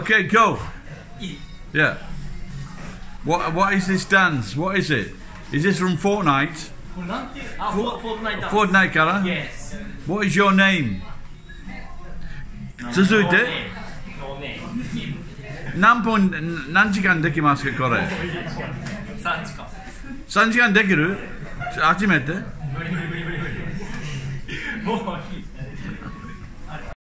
Okay, go. Yeah. What What is this dance? What is it? Is this from Fortnite? Fortnite. これなんていうあフォフォートナイト Fortnite から Yes What is your name? Suzuki? No name. 続いてノーネーム何分何時間できますかこれ3時間3時間できる初めて無理無理無理無理無理もういい